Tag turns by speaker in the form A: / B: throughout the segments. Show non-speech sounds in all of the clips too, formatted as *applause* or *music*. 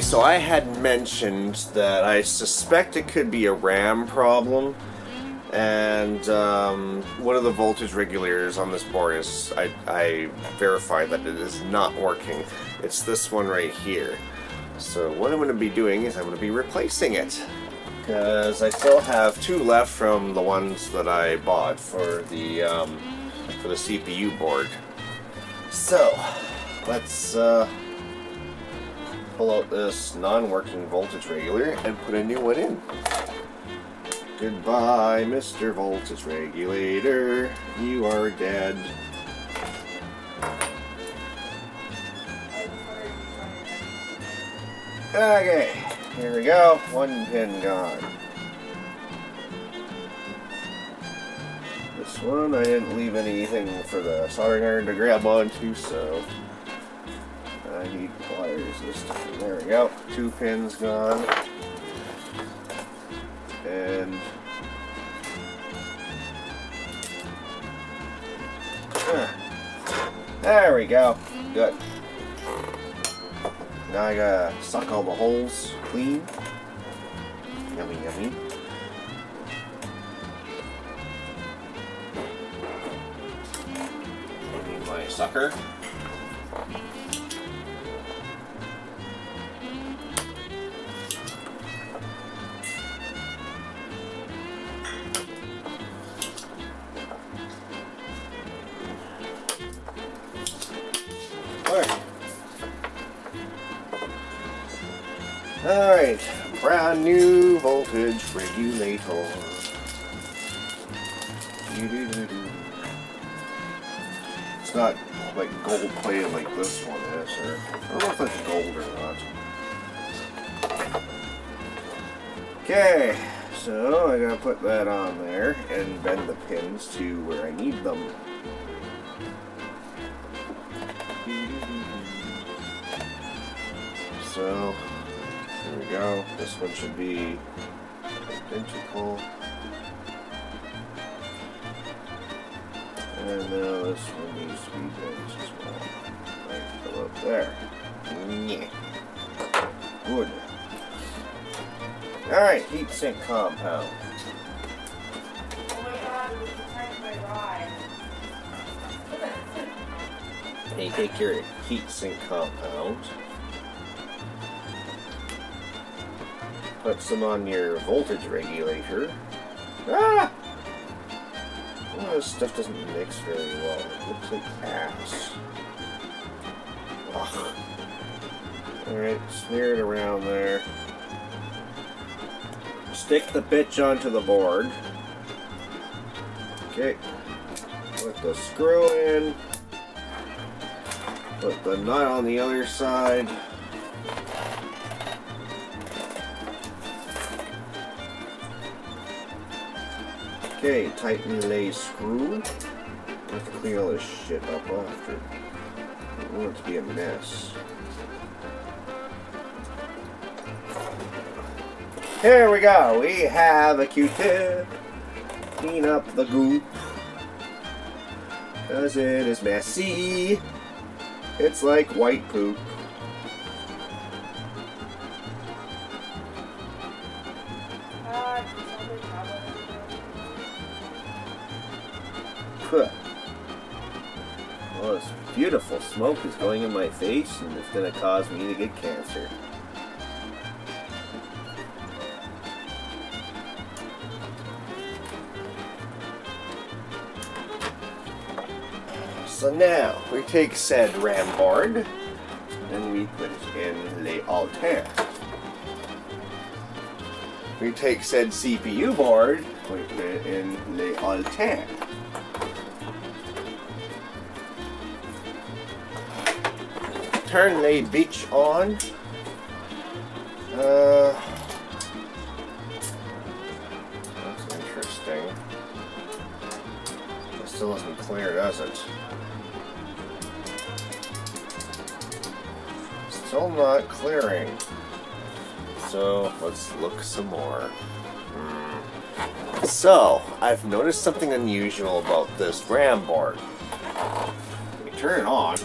A: So I had mentioned that I suspect it could be a RAM problem, and um, one of the voltage regulators on this board is, I, I verified that it is not working. It's this one right here. So what I'm going to be doing is I'm going to be replacing it. Because I still have two left from the ones that I bought for the, um, for the CPU board. So, let's uh, pull out this non-working voltage regulator and put a new one in. Goodbye, Mr. Voltage Regulator. You are dead. Okay, here we go. One pin gone. This one, I didn't leave anything for the soldering iron to grab onto, so There we go. Two pins gone. And there we go. Good. Now I gotta suck all the holes clean. Yummy, yummy. My sucker. Regulator. It's not like gold plated like this one is, I don't know if that's gold or not. Okay, so I gotta put that on there and bend the pins to where I need them. So, there we go. This one should be identical. And now this one needs to be bent as well. Right, go up there. Yeah. Good. Alright, heat sink compound.
B: Oh my god, it was my ride.
A: Hey, take your heat sink compound. Put some on your voltage regulator. Ah! This stuff doesn't mix very well. It looks like ass. Ugh. Alright, smear it around there. Stick the bitch onto the board. Okay. Put the screw in. Put the nut on the other side. Okay, tighten lay screw. I have to clean all this shit up after. I don't want it to be a mess. Here we go. We have a Q-tip. Clean up the goop. Cause it is messy. It's like white poop. Smoke is going in my face and it's gonna cause me to get cancer. So now, we take said RAM board and we put it in Le Altair. We take said CPU board, we put it in Le Altair. Turn the beach on. Uh, that's interesting. It still isn't clear, does it? Still not clearing. So let's look some more. Hmm. So, I've noticed something unusual about this RAM board. You turn it on,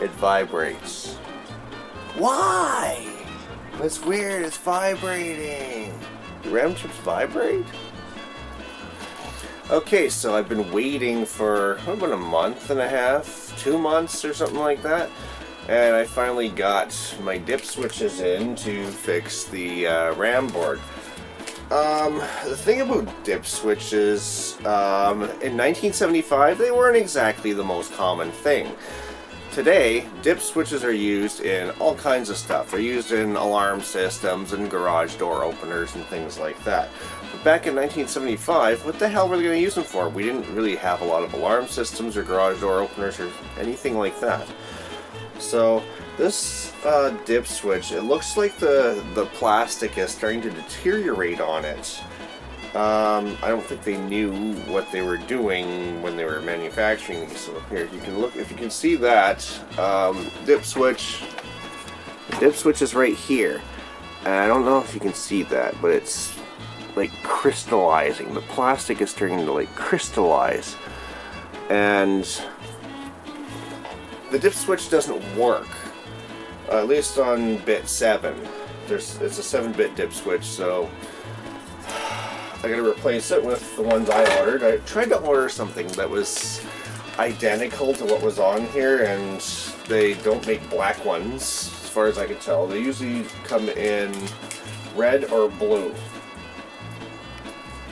A: it vibrates. Why? That's weird. It's vibrating. Do RAM chips vibrate? Okay, so I've been waiting for what, about a month and a half, two months or something like that, and I finally got my dip switches in to fix the uh, RAM board. Um, the thing about dip switches, um, in 1975, they weren't exactly the most common thing. Today, dip switches are used in all kinds of stuff. They're used in alarm systems and garage door openers and things like that. But back in 1975, what the hell were they going to use them for? We didn't really have a lot of alarm systems or garage door openers or anything like that. So, this uh, dip switch, it looks like the, the plastic is starting to deteriorate on it. Um, I don't think they knew what they were doing when they were manufacturing these. So here, you can look, if you can see that, um, dip switch, dip switch is right here. And I don't know if you can see that, but it's like crystallizing. The plastic is starting to like crystallize. And the dip switch doesn't work. Uh, at least on bit 7. There's It's a 7-bit dip switch, so I gotta replace it with the ones I ordered. I tried to order something that was identical to what was on here, and they don't make black ones, as far as I can tell. They usually come in red or blue.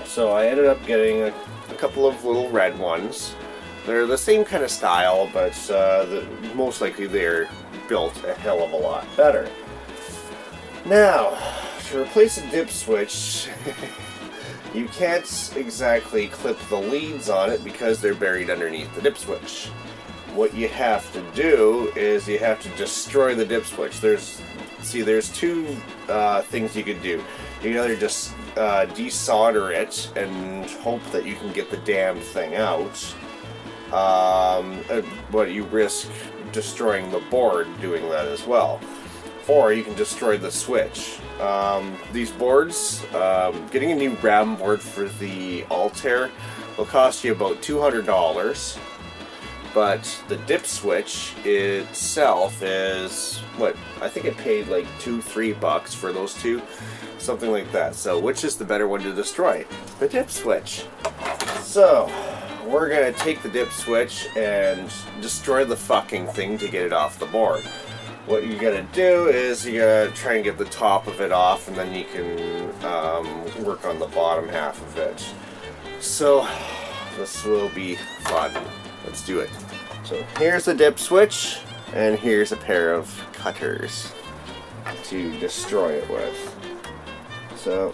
A: So I ended up getting a, a couple of little red ones. They're the same kind of style, but uh, the, most likely they're built a hell of a lot better. Now, to replace a dip switch, *laughs* you can't exactly clip the leads on it because they're buried underneath the dip switch. What you have to do is you have to destroy the dip switch. There's, see, there's two uh, things you could do. You can either just uh, desolder it and hope that you can get the damned thing out, um, but you risk destroying the board doing that as well. Or you can destroy the switch. Um, these boards, um, getting a new RAM board for the Altair will cost you about $200 but the dip switch itself is what I think it paid like two three bucks for those two something like that. So which is the better one to destroy? The dip switch. So we're gonna take the dip switch and destroy the fucking thing to get it off the board what you gotta do is you gotta try and get the top of it off and then you can um, work on the bottom half of it so this will be fun Let's do it. So here's the dip switch, and here's a pair of cutters to destroy it with. So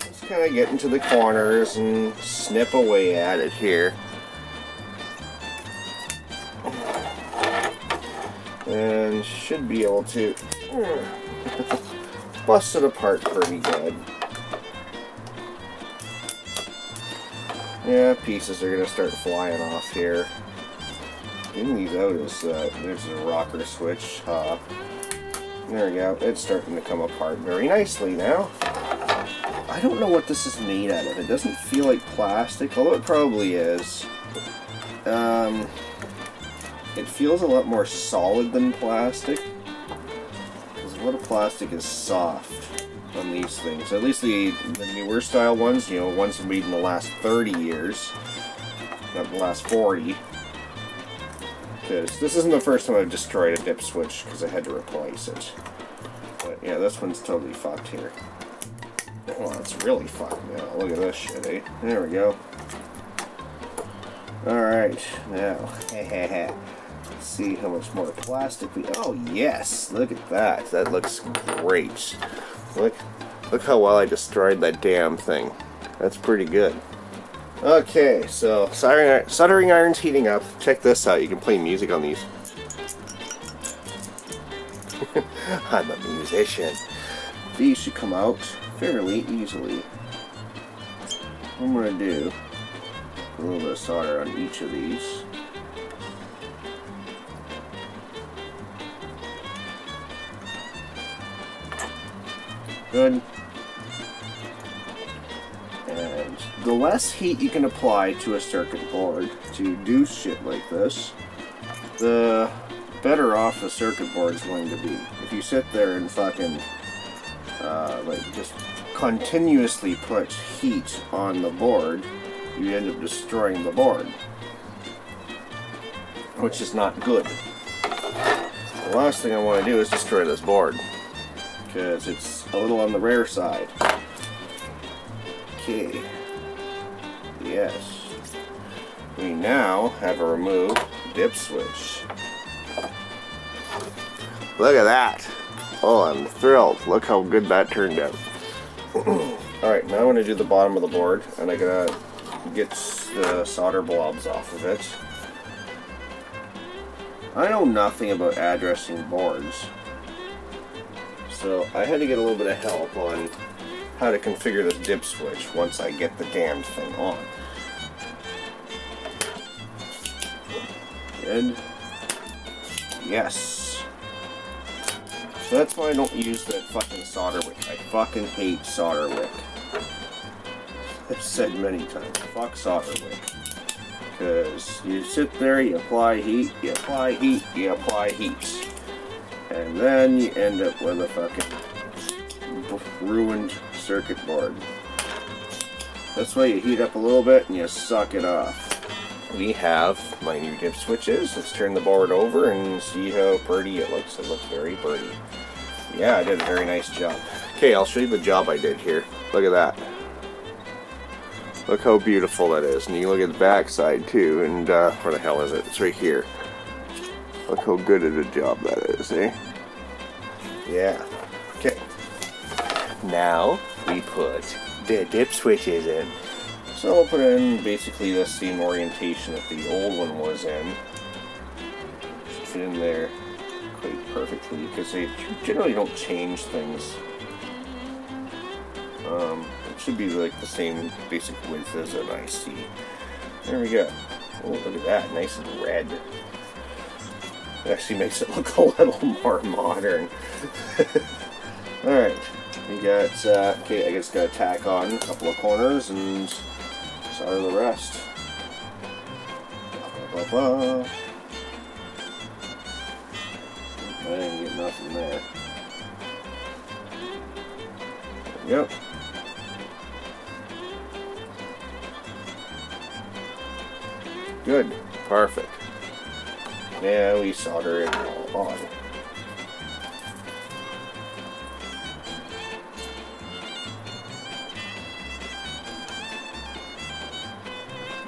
A: let's kind of get into the corners and snip away at it here. And should be able to bust it apart pretty good. Yeah, pieces are gonna start flying off here. These out is, uh, there's a rocker switch. There we go. It's starting to come apart very nicely now. I don't know what this is made out of. It doesn't feel like plastic, although it probably is. Um, it feels a lot more solid than plastic. Because a lot of plastic is soft on these things. At least the, the newer style ones, you know, ones made in the last 30 years, not the last 40. Because this isn't the first time I've destroyed a dip switch because I had to replace it. But yeah, this one's totally fucked here. Oh, it's really fucked now. Look at this shit, eh? There we go. Alright, now, *laughs* let's see how much more plastic we... Oh, yes! Look at that. That looks great. Look, look how well I destroyed that damn thing. That's pretty good. Okay, so soldering, soldering iron's heating up. Check this out. You can play music on these. *laughs* I'm a musician. These should come out fairly easily. I'm going to do, a little bit of solder on each of these. Good. And the less heat you can apply to a circuit board to do shit like this, the better off the circuit board is going to be. If you sit there and fucking, uh, like, just continuously put heat on the board, you end up destroying the board. Which is not good. The last thing I want to do is destroy this board. Because it's a little on the rare side. Okay. Yes. We now have a remove dip switch. Look at that. Oh, I'm thrilled. Look how good that turned out. *clears throat* Alright, now I'm going to do the bottom of the board, and I gotta get the solder blobs off of it. I know nothing about addressing boards, so I had to get a little bit of help on how to configure this dip switch once I get the damned thing on. And Yes. So that's why I don't use that fucking solder wick. I fucking hate solder wick. I've said many times, fuck solder wick. Because you sit there, you apply heat, you apply heat, you apply heat. And then you end up with a fucking ruined circuit board. That's why you heat up a little bit and you suck it off. We have my new dip switches. Let's turn the board over and see how pretty it looks. It looks very pretty. Yeah, I did a very nice job. Okay, I'll show you the job I did here. Look at that. Look how beautiful that is. And you look at the back side too, and uh, where the hell is it? It's right here. Look how good of a job that is, eh? Yeah. Okay. Now we put the dip switches in. So we'll put in basically the same orientation that the old one was in. Should fit in there quite perfectly because they generally don't change things. Um, it should be like the same basic width as an IC. There we go. Oh, look at that, nice and red. It actually makes it look *laughs* a little more modern. *laughs* Alright, we got, uh, okay, I guess gotta tack on a couple of corners and solder the rest. Blah, blah, blah. I didn't get nothing there. Yep. Good. Perfect. Now we solder it all on.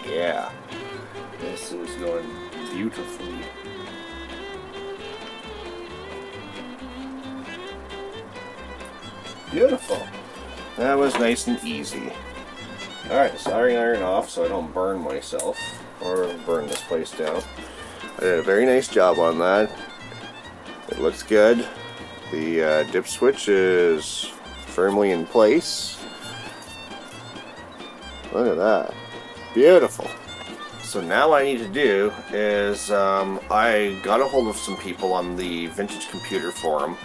A: Yeah. This is going beautifully. Beautiful. That was nice and easy. Alright, soldering iron off so I don't burn myself or burn this place down. I did a very nice job on that. It looks good. The uh, dip switch is firmly in place. Look at that. Beautiful. So now what I need to do is um, I got a hold of some people on the Vintage Computer Forum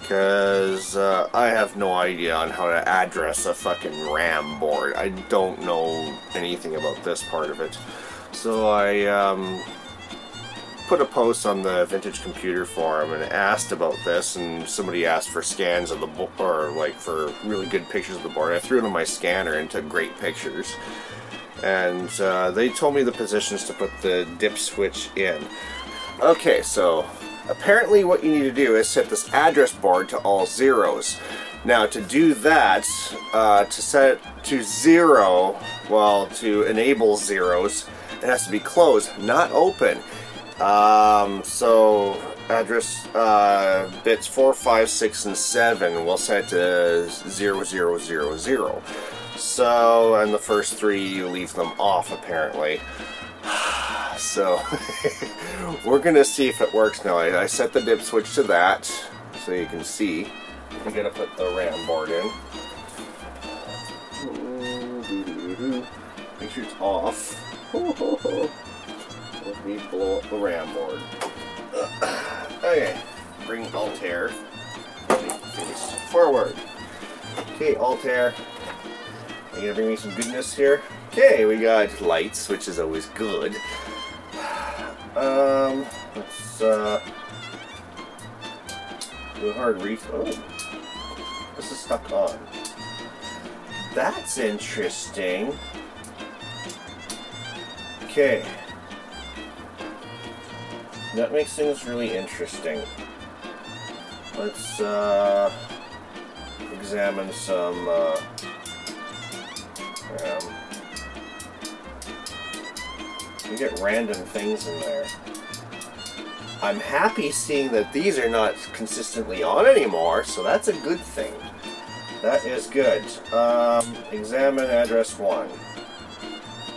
A: because uh, I have no idea on how to address a fucking RAM board. I don't know anything about this part of it. So I um, put a post on the Vintage Computer Forum and asked about this, and somebody asked for scans of the board, or like for really good pictures of the board. I threw it on my scanner and took great pictures. And uh, they told me the positions to put the dip switch in. Okay, so apparently what you need to do is set this address board to all zeros. Now to do that, uh, to set it to zero, well, to enable zeros, it has to be closed, not open. Um, so address uh, bits 4, 5, 6, and 7 will set to 0, 0, 0, 0. So, and the first three you leave them off apparently. *sighs* So, *laughs* we're gonna see if it works now. I, I set the dip switch to that, so you can see. I'm gonna put the RAM board in. Make sure it's off. *laughs* Me blow up the RAM board. *clears throat* Okay, bring Altair face forward. Okay, Altair. You gonna bring me some goodness here? Okay, we got lights, which is always good. *sighs* Um, Let's uh, do a hard reef. Oh, this is stuck on. That's interesting. Okay. That makes things really interesting. Let's uh, examine some uh, um, you get random things in there. I'm happy seeing that these are not consistently on anymore, so that's a good thing. That is good. Um, examine address 1.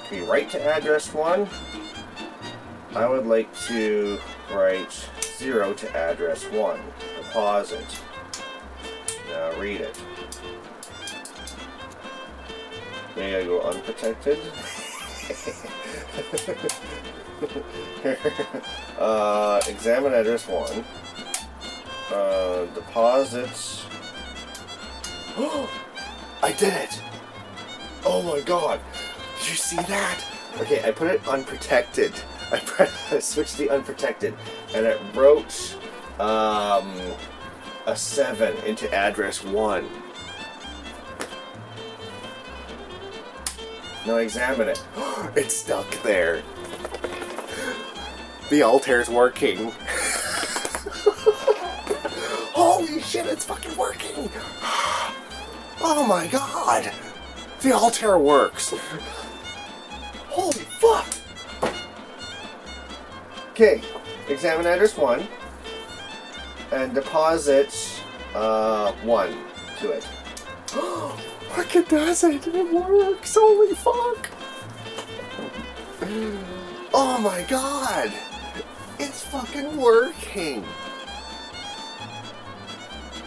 A: Can we write to address 1? I would like to write 0 to address 1. Deposit. Now read it. Maybe I go unprotected. *laughs* uh, examine address 1. Uh, deposits. *gasps* I did it! Oh my god! Did you see that? Okay, I put it unprotected. *laughs* I, I switched the unprotected, and it wrote um, a 7 into address 1. Now examine it. *gasps* it's stuck there. The Altair's working. *laughs* Holy shit, it's fucking working! *sighs* Oh my god! The Altair works! Holy fuck! Okay, examine address 1 and deposit uh, 1 to it. *gasps* Look, it does it! It works! Holy fuck! Oh my god! It's fucking working!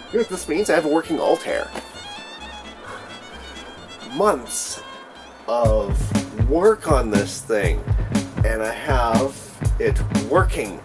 A: You know what this means? I have a working Altair. Months of work on this thing, and I have it working